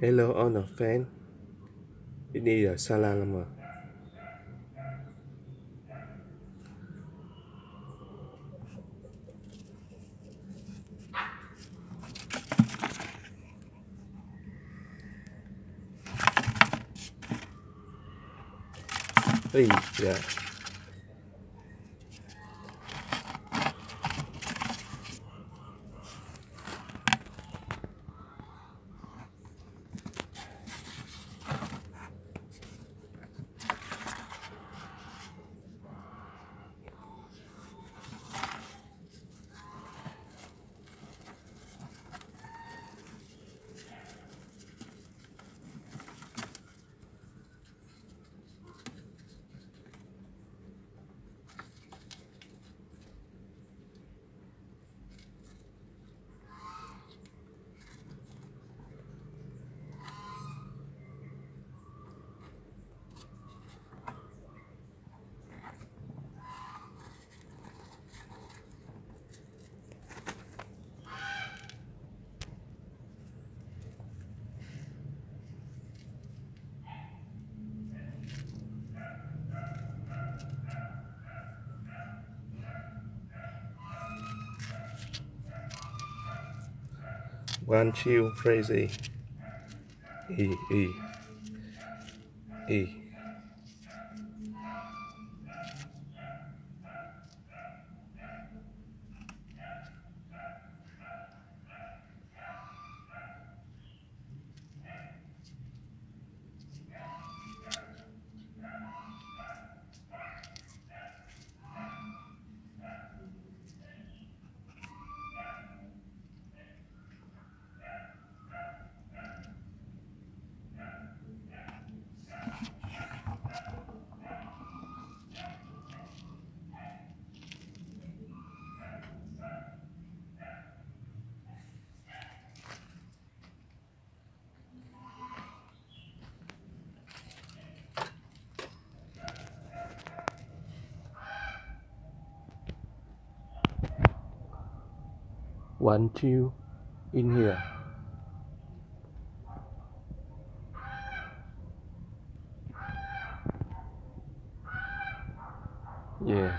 Hello Honor fan. It dah a lama Ây dạ. one two three Z. E E E One two in here. Yeah